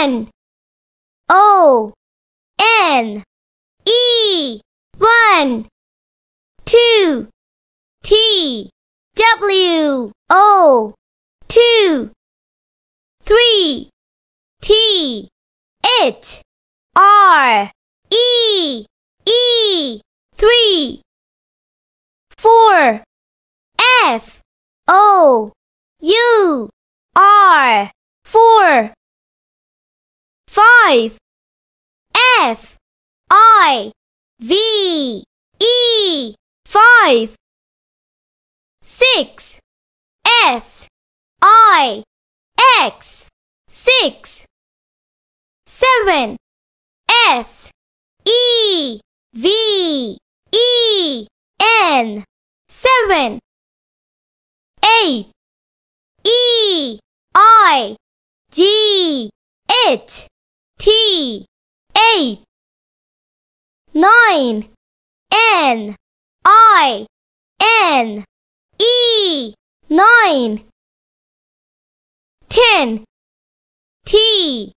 One. O. N. E. One. Two. T. W. O. Two. Three. T. H. R. E. E. Three. Four. F. O. U. R. Four. Five. F. I. V. E. Five. Six. S. I. X. Six. Seven. S. E. V. E. N. Seven. Eight. E. I. G. H. T. Eight. Nine. N. I. N. E. Nine. Ten. T.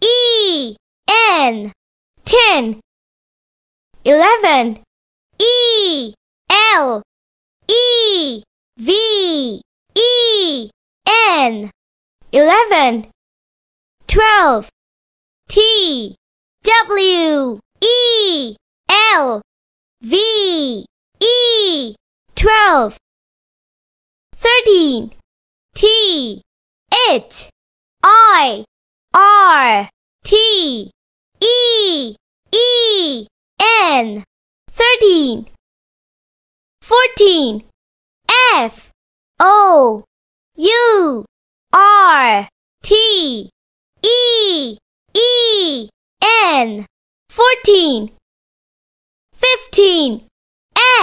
E. N. Ten. Eleven. E. L. E. V. E. N. Eleven. Twelve. T. W. E. L. V. E. Twelve. Thirteen. T. H. I. R. T. E. E. N. Thirteen. Fourteen. F. O. U. R. T. E. E. N. Fourteen. Fifteen.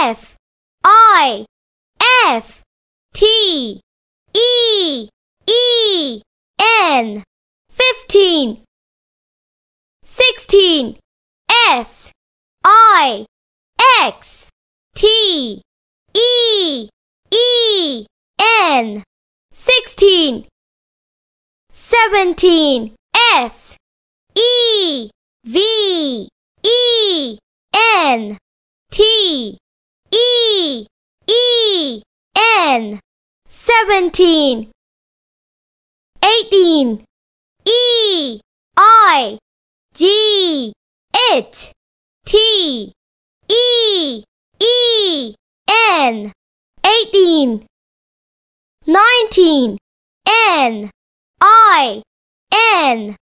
F. I. F. T. E. E. N. Fifteen. Sixteen. S. I. X. T. E. E. N. Sixteen. Seventeen. S. E. V. E. N. T. E. E. N. Seventeen. Eighteen. E. I. G. H. T. E. E. N. Eighteen. Nineteen. N. I. N.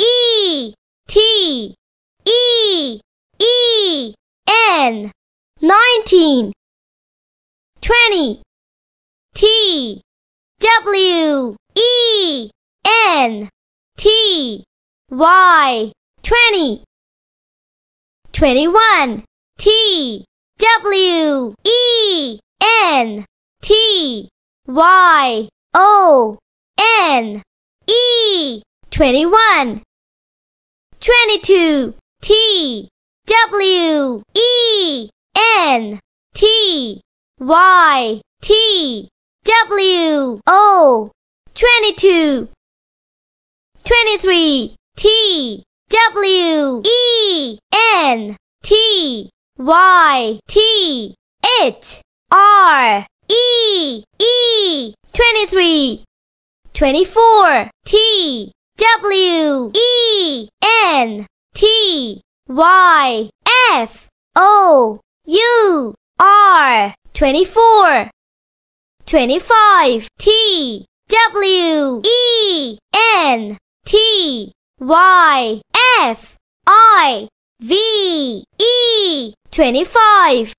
E. T. E. E. N. Nineteen. Twenty. T. W. E. N. T. Y. Twenty. Twenty-one. T. W. E. N. T. Y. O. N. E. Twenty-one. Twenty-two. T. W. E. N. T. Y. T. W. O. Twenty-two. Twenty-three. T. W. E. N. T. Y. T. H. R. E. E. Twenty-three. Twenty-four. T. W. E. N. T. Y. F. O. U. R. Twenty-four. Twenty-five. T. W. E. N. T. Y. F. I. V. E. Twenty-five.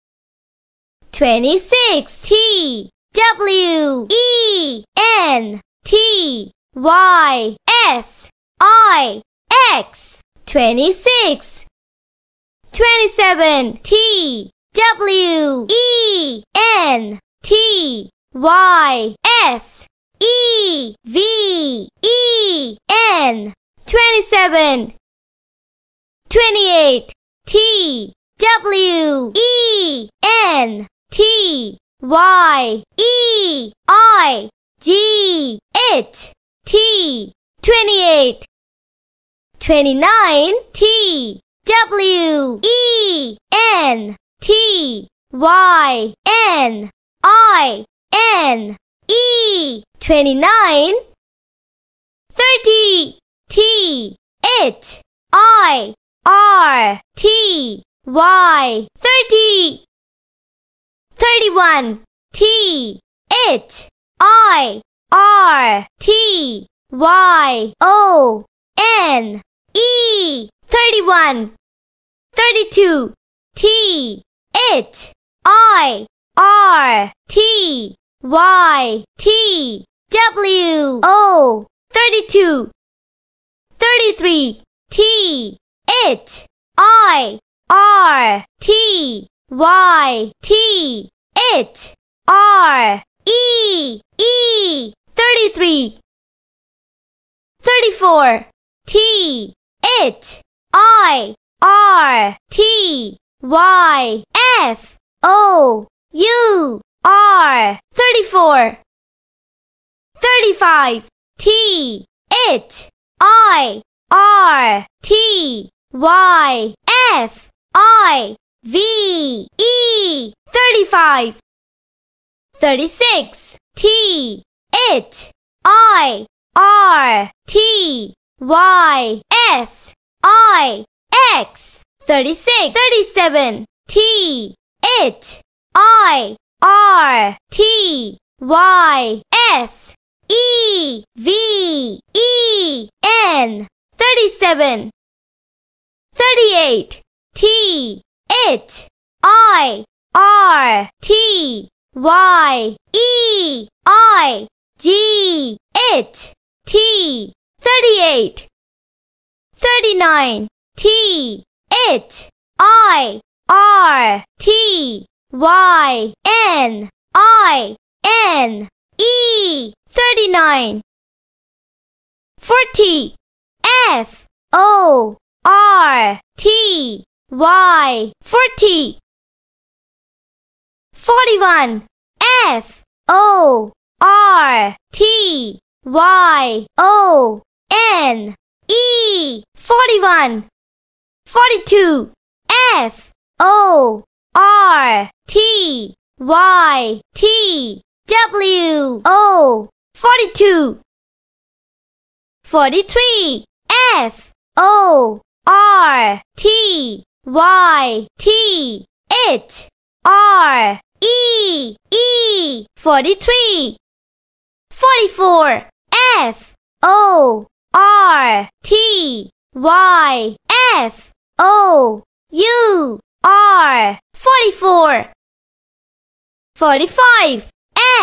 Twenty-six. T. W. E. N. T. Y. S. I. X. Twenty-six. Twenty-seven. T. W. E. N. T. Y. S. E. V. E. N. Twenty-seven. Twenty-eight. T. W. E. N. T. Y. E. I. G. H. T. Twenty-eight. 29 T. W. E. N. T. Y. N. I. N. E. 29 30 T. H. I. R. T. Y. 30 31 T. H. I R T Y O N E 31 32 T H I R T Y T W O 32 33 T H I R T Y T H R E E 33 34 T. H. I. R. T. Y. F. O. U. R. 34 35 T. H. I. R. T. Y. F. I. V. E. 35 36 T H I R T Y S I X 36 37 T H I R T Y S E V E N 37 38 T H I R T Y E I G H T 38 39 T H I R T Y N I N E 39 40 F O R T Y 40 41 F O R T Y O N E 41 42 F O R T Y T W O. 42 43 F O R T Y T H R E E 43 44 F O R T Y F O U R. 44 45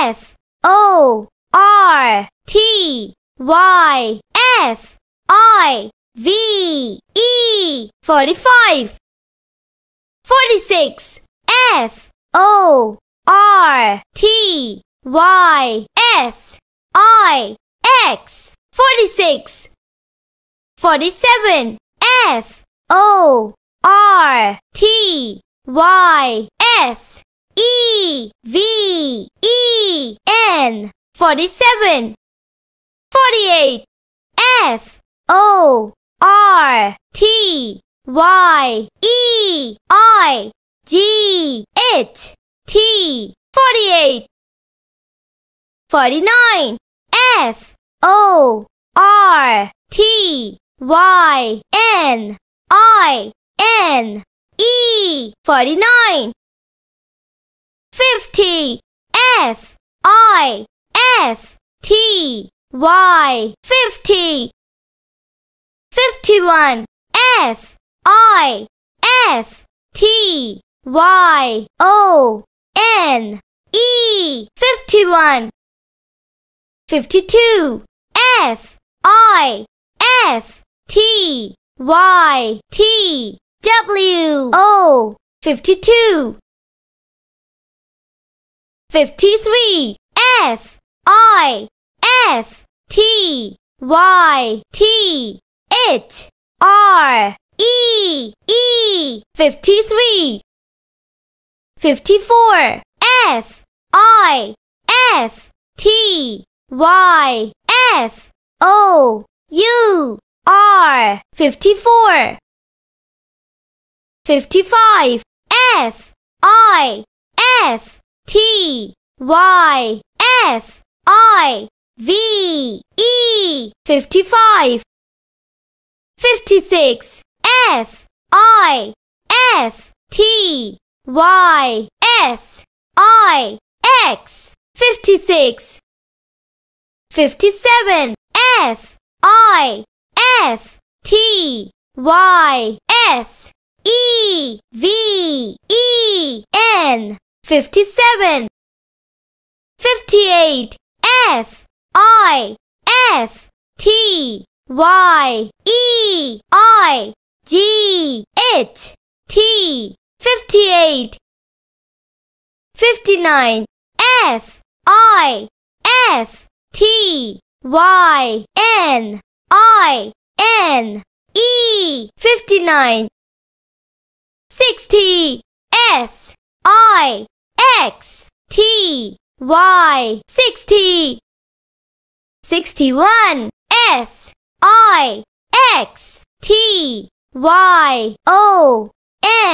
F O R T Y F I V E. 45 46 F O R T Y S I X 46 47 F O R T Y S E V E N. 47 48 F O R T Y E I G H T. 48 49 F O R T Y N I N E 49 50 F I F T Y 50 51 F I F T Y O N E. 51 52 F I F T Y T W O 52 53 F I F T Y T H R E E 53 54 F I F T Y F O U R. Fifty-four. Fifty-five. F. I. F. T. Y. F. I. V. E. Fifty-five. Fifty-six. F. I. F. T. Y. S. I. X. Fifty-six. Fifty-seven. F. I. F. T. Y. S. E. V. E. N. Fifty-seven. Fifty-eight. F. I. F. T. Y. E. I. G. H. T. Fifty-eight. Fifty-nine. F. I. F. T. Y. N. I. N. E. Fifty-nine. Sixty. S. I. X. T. Y. Sixty. Sixty-one. S. I. X. T. Y. O.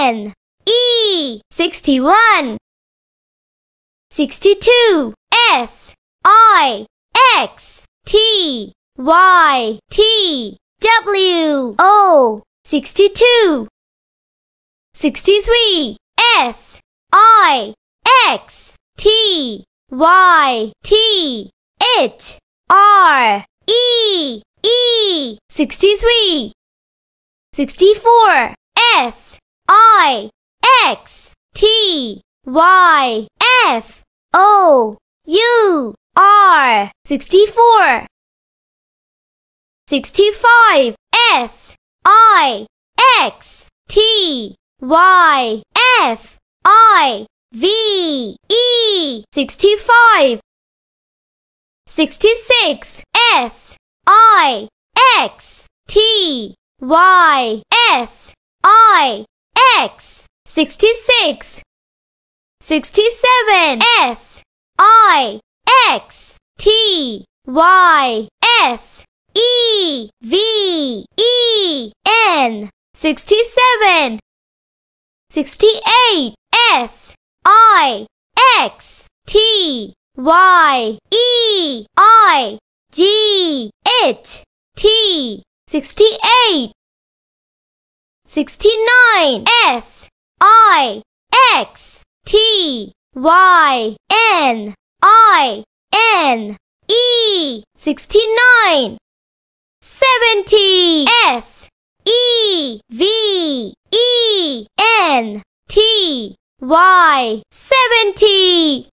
N. E. Sixty-one. Sixty-two. S. I. X. T. Y. T. W. O. Sixty-two. Sixty-three. S. I. X. T. Y. T. H. R. E. E. Sixty-three. Sixty-four. S. I. X. T. Y. F. O. U. R. Sixty-four. Sixty-five. S. I. X. T. Y. F. I. V. E. Sixty-five. Sixty-six. S. I. X. T. Y. S. I. X. Sixty-six. Sixty-seven. S. I. X. T. Y. S. E. V. E. N. Sixty-seven. Sixty-eight. S. I. X. T. Y. E. I. G. H. T. Sixty-eight. Sixty-nine. S. I. X. T. Y. N. I. N. E. Sixty-nine. Seventy. S. E. V. E. N. T. Y. Seventy.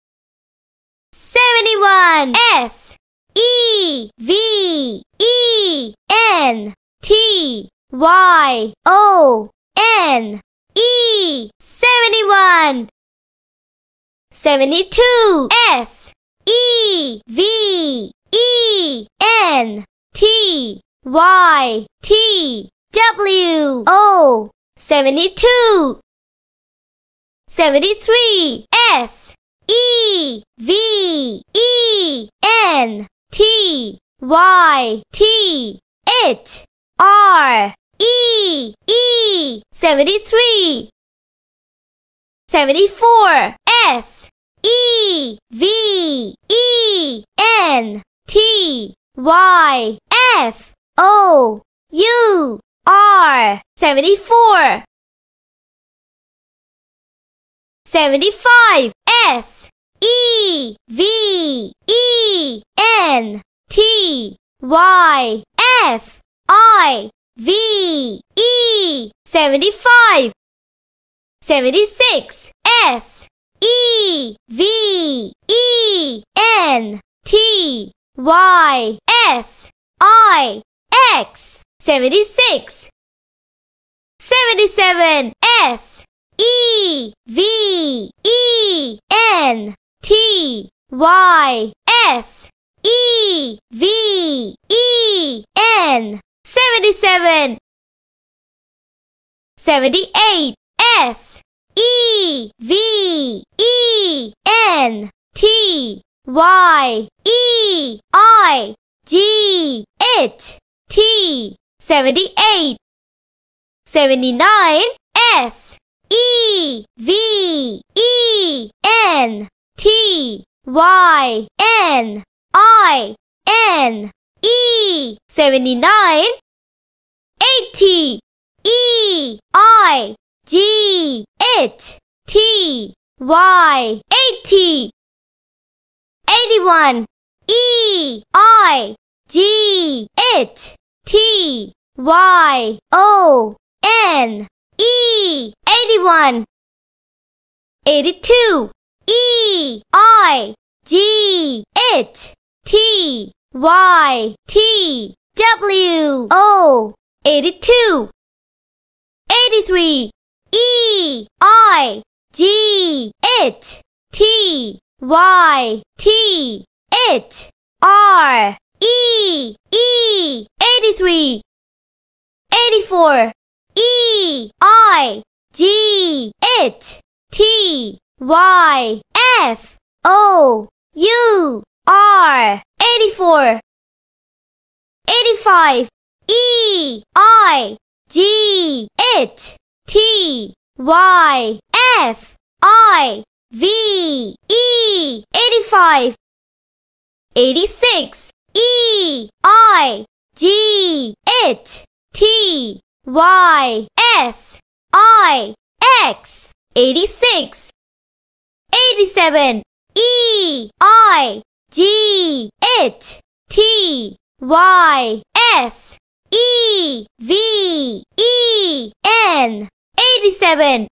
Seventy-one. S. E. V. E. N. T. Y. O. N. E. Seventy-one. Seventy-two. S. E. V. E. N. T. Y. T. W. O. Seventy-two. Seventy-three. S. E. V. E. N. T. Y. T. H. R. E. E. Seventy-three. Seventy-four. S. E. V. E. N. T. Y. F. O. U. R. Seventy-four. Seventy-five. S. E. V. E. N. T. Y. F. I. V. E. Seventy-five. Seventy-six. S. E. V. E. N. T. Y. S. I. X. Seventy-six. Seventy-seven. S. E. V. E. N. T. Y. S. E. V. E. N. Seventy-seven. Seventy-eight. S. E. V. E. N. T. Y. E. I. G. H. T. 78 79 S E V E N T Y N I N E 79 80 E I G H T Y 80 81 E I G H T Y O N. E. 81 82 E I G H T Y T W O. 82 83 E I G H T Y T H R E E 83 84 E I G H T Y F O U R 84 85 E I G H T Y F I V E 85 86 E I G H T Y S I X. 86 87 E I G H T Y S E V E N 87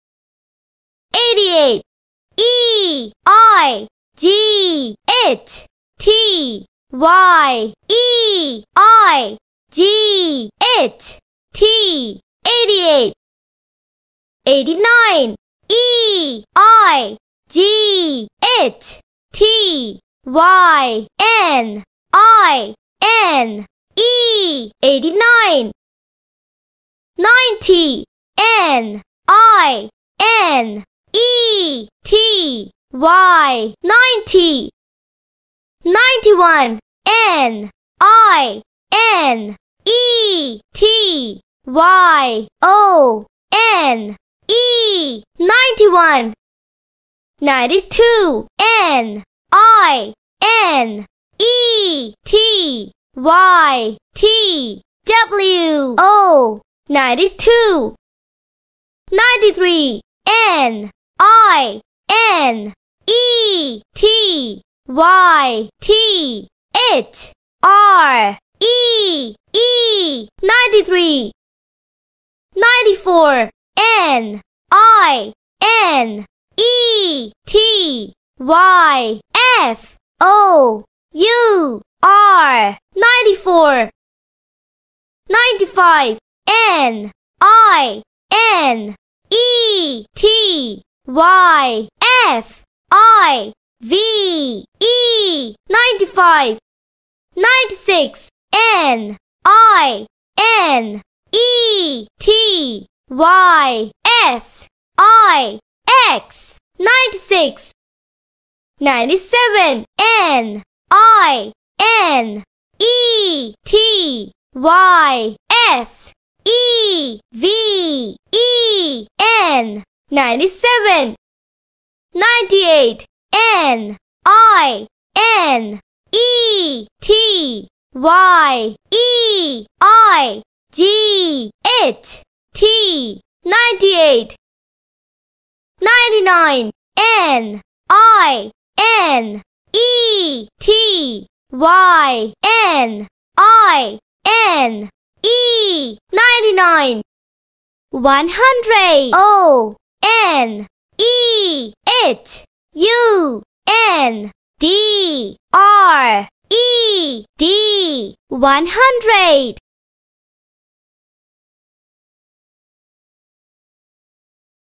88 E I G H T Y E I G H. T 88 89 E I G H T Y N I N E. 89 90 N I N E T Y 90 91 N I N E T Y O N E. 91 92 N I N E T Y T W O. 92 93 N I N E T Y T H R E E 93 94 N I N E T Y F O U R 94 95 N I N E T Y F I V E 95 96 N I N E T Y S I X 96 97 N I N E T Y S E V E N. 97 98 N. I. N. E T Y E I G H T. 98 99 N. I. N. E T Y N I N E 99 100 O N E H U N D R E D 100